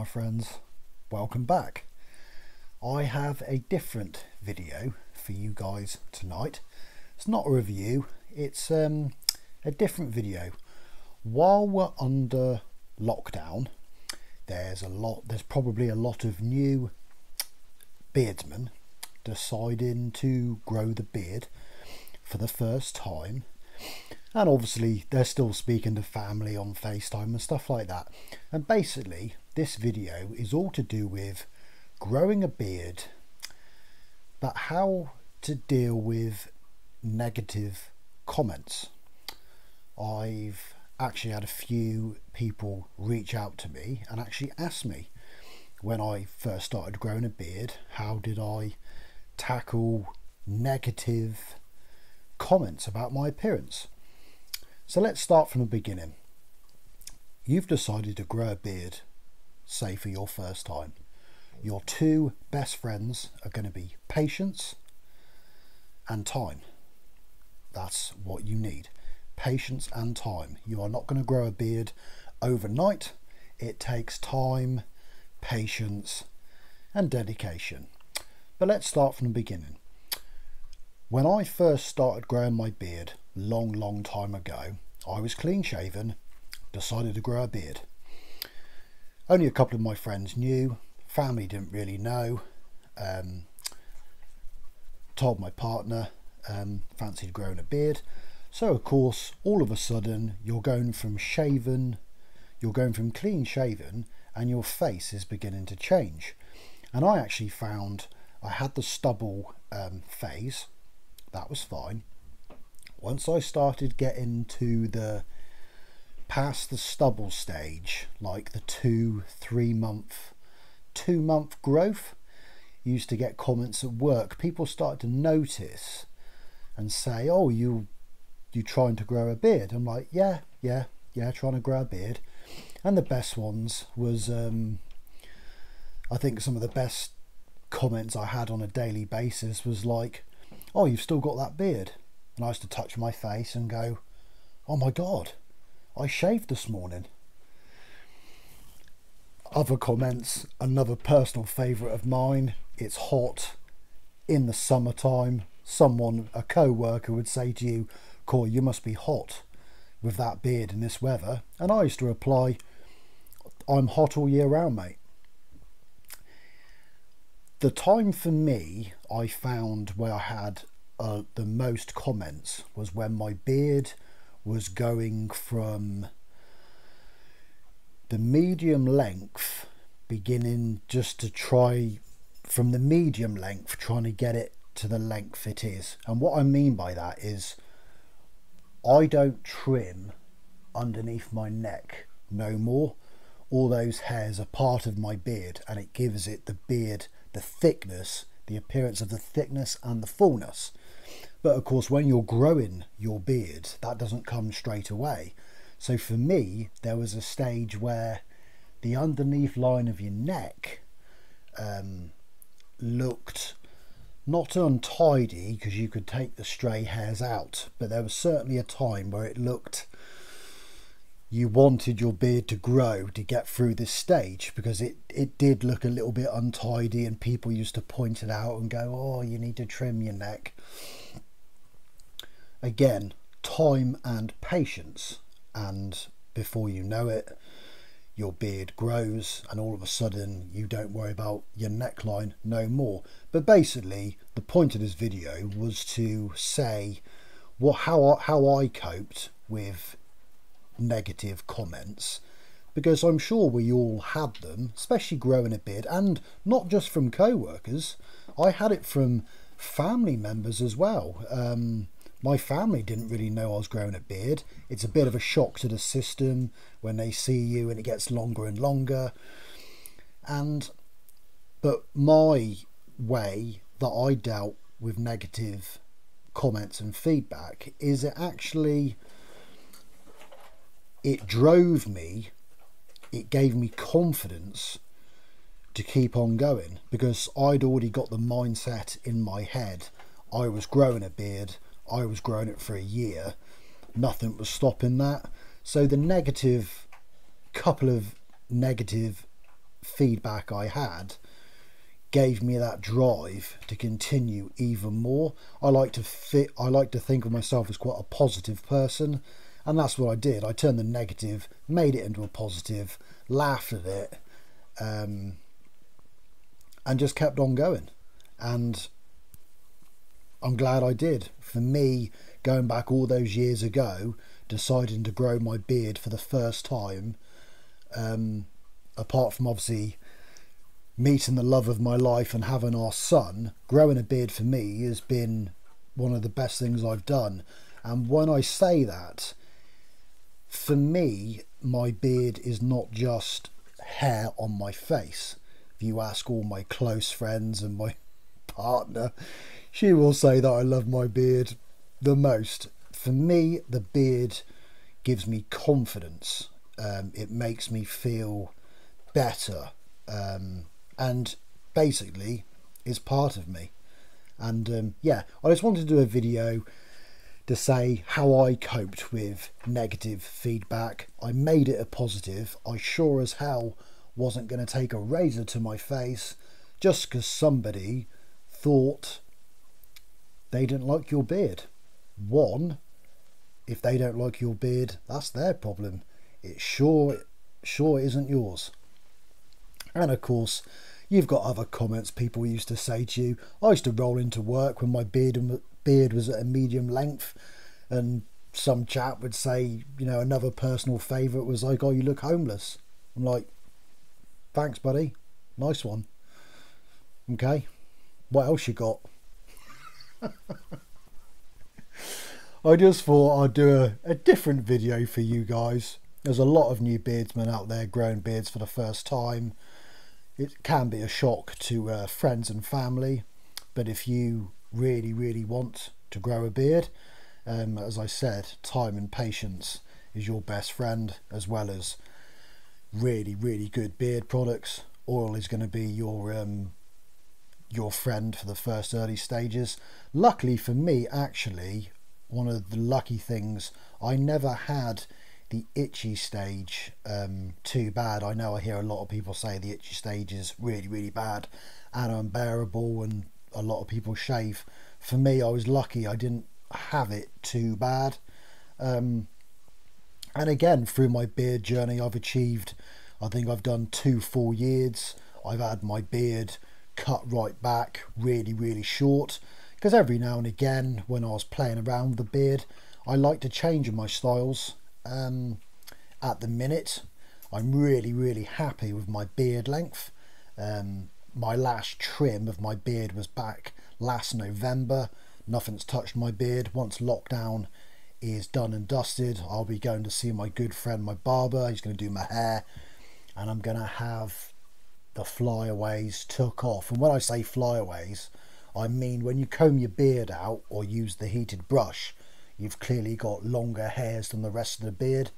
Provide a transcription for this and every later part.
my friends, welcome back. I have a different video for you guys tonight. It's not a review, it's um, a different video. While we're under lockdown, there's a lot there's probably a lot of new beardsmen deciding to grow the beard for the first time and obviously they're still speaking to family on FaceTime and stuff like that. And basically, this video is all to do with growing a beard, but how to deal with negative comments. I've actually had a few people reach out to me and actually ask me when I first started growing a beard, how did I tackle negative comments about my appearance? So let's start from the beginning. You've decided to grow a beard, say for your first time. Your two best friends are going to be patience and time. That's what you need patience and time. You are not going to grow a beard overnight, it takes time, patience, and dedication. But let's start from the beginning. When I first started growing my beard, long, long time ago, I was clean shaven, decided to grow a beard. Only a couple of my friends knew, family didn't really know. Um, told my partner, um, fancied growing a beard. So, of course, all of a sudden, you're going from shaven, you're going from clean shaven, and your face is beginning to change. And I actually found I had the stubble um, phase, that was fine once I started getting to the past the stubble stage, like the two, three month, two month growth, used to get comments at work. People started to notice and say, "Oh, you, you trying to grow a beard?" I'm like, "Yeah, yeah, yeah, trying to grow a beard." And the best ones was, um, I think, some of the best comments I had on a daily basis was like, "Oh, you've still got that beard." and I used to touch my face and go, oh my God, I shaved this morning. Other comments, another personal favourite of mine, it's hot in the summertime. Someone, a co worker, would say to you, Corey, you must be hot with that beard in this weather. And I used to reply, I'm hot all year round, mate. The time for me, I found where I had uh, the most comments was when my beard was going from the medium length beginning just to try from the medium length trying to get it to the length it is. And what i mean by that is i don't trim underneath my neck no more. All those hairs are part of my beard and it gives it the beard the thickness the appearance of the thickness and the fullness but of course, when you're growing your beard, that doesn't come straight away. So for me, there was a stage where the underneath line of your neck um, looked not untidy because you could take the stray hairs out, but there was certainly a time where it looked you wanted your beard to grow to get through this stage because it, it did look a little bit untidy and people used to point it out and go, oh, you need to trim your neck. Again, time and patience, and before you know it, your beard grows, and all of a sudden you don't worry about your neckline no more. But basically, the point of this video was to say what how how I coped with negative comments because I'm sure we all had them, especially growing a beard, and not just from co-workers. I had it from family members as well. Um, my family didn't really know I was growing a beard. It's a bit of a shock to the system when they see you and it gets longer and longer. And but my way that I dealt with negative comments and feedback is it actually it drove me it gave me confidence to keep on going because I'd already got the mindset in my head I was growing a beard I was growing it for a year. Nothing was stopping that. So the negative, couple of negative feedback I had gave me that drive to continue even more. I like to fit I like to think of myself as quite a positive person and that's what I did. I turned the negative, made it into a positive, laughed at it, um, and just kept on going. And I'm glad I did. For me, going back all those years ago, deciding to grow my beard for the first time, um, apart from obviously meeting the love of my life and having our son, growing a beard for me has been one of the best things I've done. And when I say that, for me, my beard is not just hair on my face. If you ask all my close friends and my partner, she will say that I love my beard the most. For me, the beard gives me confidence. Um, it makes me feel better. Um, and basically, is part of me. And um, yeah, I just wanted to do a video to say how I coped with negative feedback. I made it a positive. I sure as hell wasn't going to take a razor to my face just because somebody thought they didn't like your beard. One, if they don't like your beard, that's their problem. It sure sure isn't yours. And of course, you've got other comments people used to say to you. I used to roll into work when my beard beard was at a medium length, and some chap would say, you know, another personal favourite was like, "Oh, you look homeless." I'm like, "Thanks, buddy. Nice one." Okay, what else you got? I just thought I'd do a, a different video for you guys. There's a lot of new beardsmen out there growing beards for the first time. It can be a shock to uh, friends and family, but if you really, really want to grow a beard, um, as I said, time and patience is your best friend, as well as really, really good beard products. Oil is going to be your um, your friend for the first early stages. Luckily for me, actually, one of the lucky things, I never had the itchy stage um, too bad. I know I hear a lot of people say the itchy stage is really, really bad and unbearable, and a lot of people shave. For me, I was lucky I didn't have it too bad. Um, and again, through my beard journey, I've achieved, I think I've done two full years. I've had my beard cut right back, really, really short. Because every now and again, when I was playing around with the beard, I like to change my styles. Um, at the minute, I'm really, really happy with my beard length. Um, my last trim of my beard was back last November. Nothing's touched my beard. Once lockdown is done and dusted, I'll be going to see my good friend, my barber. He's going to do my hair, and I'm going to have the flyaways took off. And when I say flyaways, I mean when you comb your beard out or use the heated brush, you've clearly got longer hairs than the rest of the beard.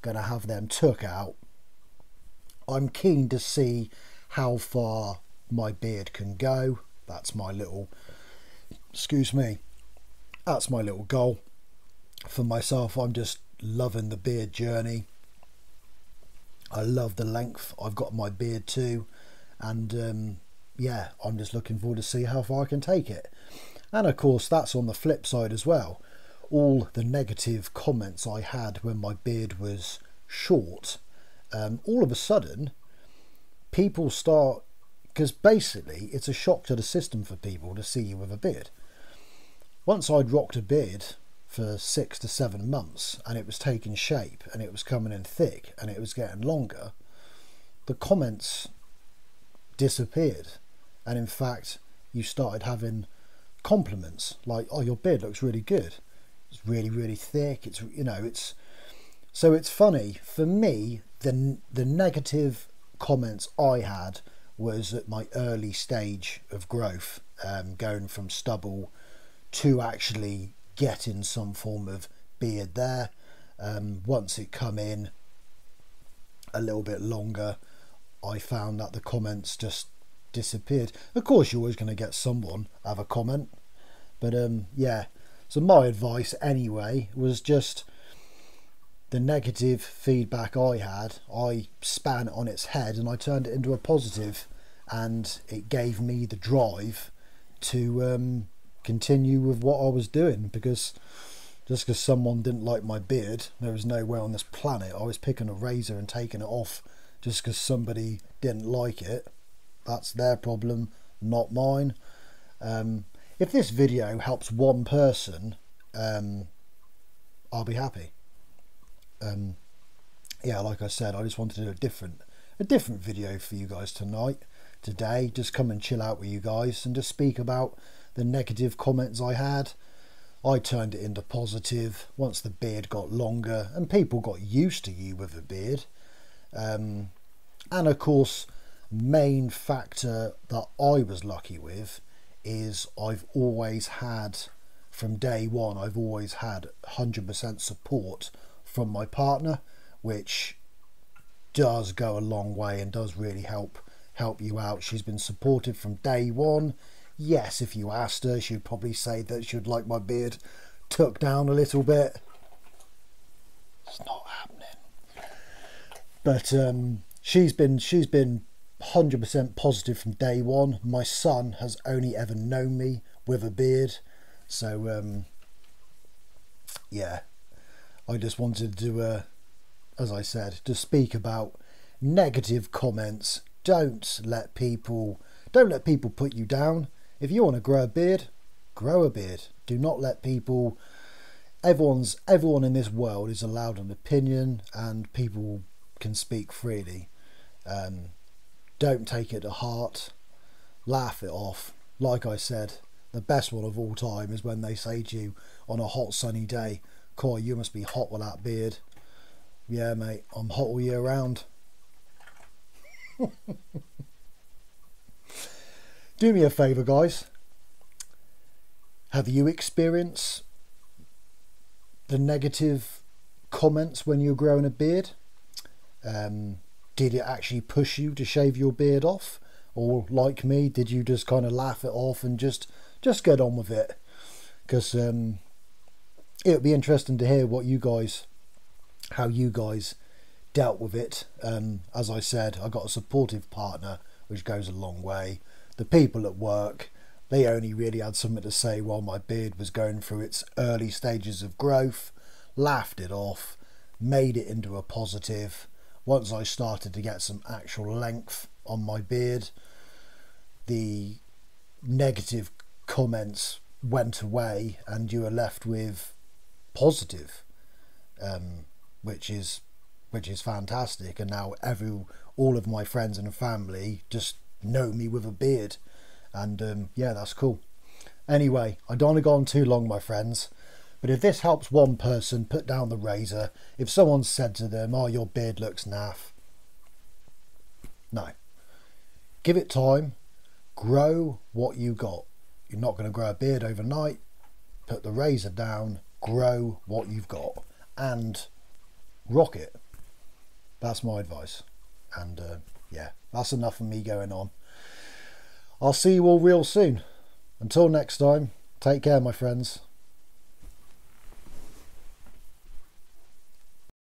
Going to have them took out. I'm keen to see how far my beard can go. That's my little, excuse me, that's my little goal for myself. I'm just loving the beard journey. I love the length I've got my beard too and um, yeah, I'm just looking forward to see how far I can take it. And of course, that's on the flip side as well. All the negative comments I had when my beard was short, um, all of a sudden, people start because basically it's a shock to the system for people to see you with a beard. Once I'd rocked a beard for six to seven months and it was taking shape and it was coming in thick and it was getting longer, the comments disappeared. And in fact, you started having compliments like, "Oh, your beard looks really good. It's really, really thick. It's you know, it's." So it's funny for me. The the negative comments I had was at my early stage of growth, um, going from stubble to actually getting some form of beard there. Um, once it come in a little bit longer, I found that the comments just disappeared. Of course, you're always going to get someone have a comment, but um, yeah. So my advice, anyway, was just the negative feedback I had, I span it on its head and I turned it into a positive, and it gave me the drive to um, continue with what I was doing because just because someone didn't like my beard, there was no way on this planet I was picking a razor and taking it off just because somebody didn't like it. That's their problem, not mine. Um, if this video helps one person, um, I'll be happy. Um, yeah, like I said, I just wanted to do a different, a different video for you guys tonight, today. Just come and chill out with you guys and just speak about the negative comments I had. I turned it into positive once the beard got longer and people got used to you with a beard. Um, and of course, main factor that I was lucky with is I've always had, from day one, I've always had 100% support from my partner, which does go a long way and does really help help you out. She's been supportive from day one. Yes, if you asked her, she'd probably say that she'd like my beard tucked down a little bit. It's not happening. But um, she's been she's been 100% positive from day one. My son has only ever known me with a beard. So, um, yeah, I just wanted to, uh, as I said, to speak about negative comments. Don't let people, don't let people put you down. If you want to grow a beard, grow a beard. Do not let people. Everyone's everyone in this world is allowed an opinion, and people can speak freely. Um, don't take it to heart. Laugh it off. Like I said, the best one of all time is when they say to you on a hot sunny day, Corey, you must be hot with that beard. Yeah, mate, I'm hot all year round. Do me a favour, guys. Have you experienced the negative comments when you're growing a beard? Um, did it actually push you to shave your beard off? Or like me did you just kind of laugh it off and just just get on with it? Because um, it would be interesting to hear what you guys how you guys dealt with it. Um, as i said i got a supportive partner which goes a long way. The people at work they only really had something to say while my beard was going through its early stages of growth laughed it off made it into a positive once I started to get some actual length on my beard, the negative comments went away and you were left with positive, um, which is which is fantastic. And now every all of my friends and family just know me with a beard, and um, yeah, that's cool. Anyway, I don't want to go on too long, my friends. But if this helps one person put down the razor, if someone said to them, oh, your beard looks naff, no. Give it time, grow what you got. You're not going to grow a beard overnight. Put the razor down, grow what you've got, and rock it. That's my advice. And uh, yeah, that's enough of me going on. I'll see you all real soon. Until next time, take care, my friends.